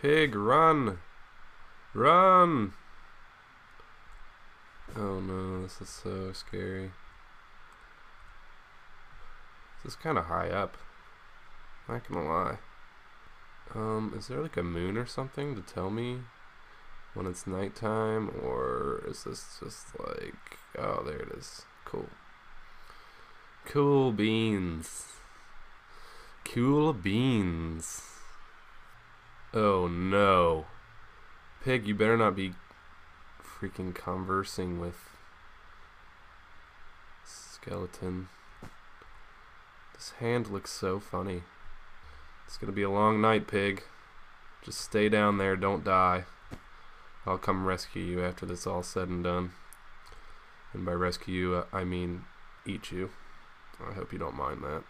Pig, run! Run! Oh no, this is so scary. This is kind of high up. Not gonna lie. Um, is there like a moon or something to tell me when it's nighttime? Or is this just like... Oh, there it is. Cool. Cool beans. Cool beans. Oh no. Pig, you better not be freaking conversing with skeleton. This hand looks so funny. It's gonna be a long night, pig. Just stay down there, don't die. I'll come rescue you after this all said and done. And by rescue you, uh, I mean eat you. I hope you don't mind that.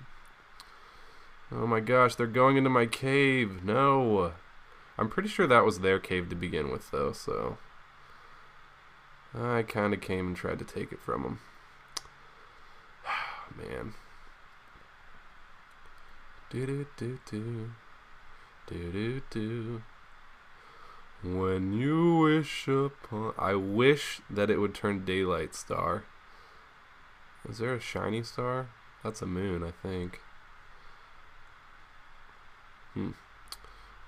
Oh my gosh, they're going into my cave. No. I'm pretty sure that was their cave to begin with, though, so... I kind of came and tried to take it from them. Man. Do do do do. Do do do. When you wish upon. I wish that it would turn daylight star. Is there a shiny star? That's a moon, I think. Hmm.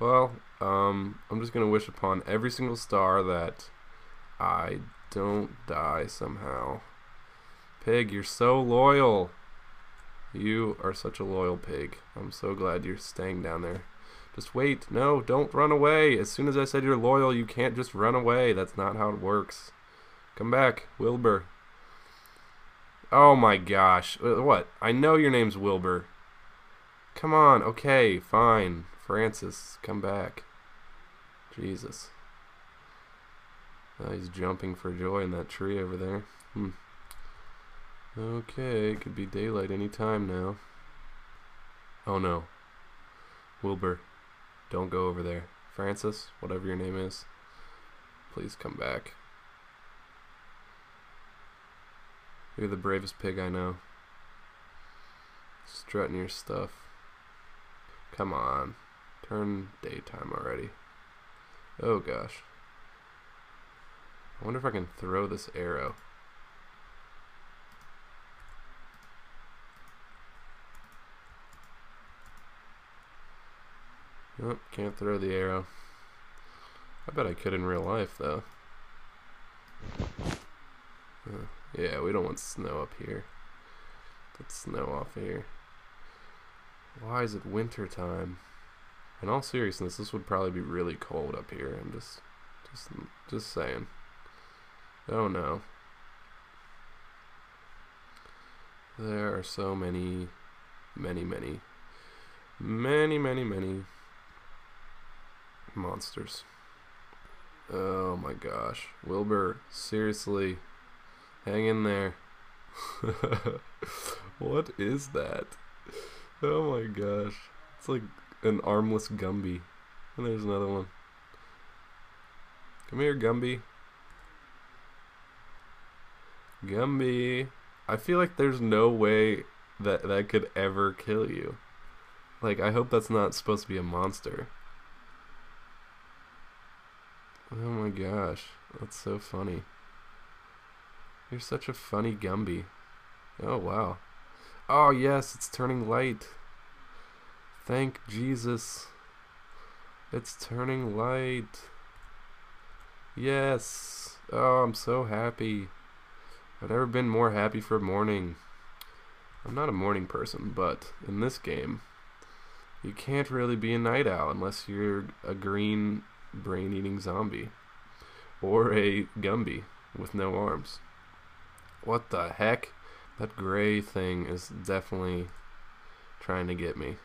Well, um, I'm just gonna wish upon every single star that I don't die somehow. Pig, you're so loyal. You are such a loyal pig. I'm so glad you're staying down there. Just wait. No, don't run away. As soon as I said you're loyal, you can't just run away. That's not how it works. Come back, Wilbur. Oh my gosh. Uh, what? I know your name's Wilbur. Come on. Okay, fine. Francis, come back. Jesus. Oh, he's jumping for joy in that tree over there. Hmm. Okay, it could be daylight any time now. Oh no. Wilbur, don't go over there. Francis, whatever your name is, please come back. You're the bravest pig I know. Strutting your stuff. Come on. Turn daytime already. Oh gosh. I wonder if I can throw this arrow. Nope, can't throw the arrow. I bet I could in real life, though. Uh, yeah, we don't want snow up here. Get snow off here. Why is it winter time? In all seriousness, this would probably be really cold up here. I'm just, just, just saying. Oh no. There are so many, many, many, many, many, many monsters. Oh my gosh. Wilbur, seriously, hang in there. what is that? Oh my gosh. It's like an armless Gumby. And there's another one. Come here, Gumby. Gumby. I feel like there's no way that that could ever kill you. Like, I hope that's not supposed to be a monster. Oh my gosh, that's so funny. You're such a funny Gumby. Oh wow. Oh yes, it's turning light. Thank Jesus. It's turning light. Yes. Oh, I'm so happy. I've never been more happy for a morning. I'm not a morning person, but in this game, you can't really be a night owl unless you're a green brain-eating zombie. Or a Gumby with no arms. What the heck? That gray thing is definitely trying to get me.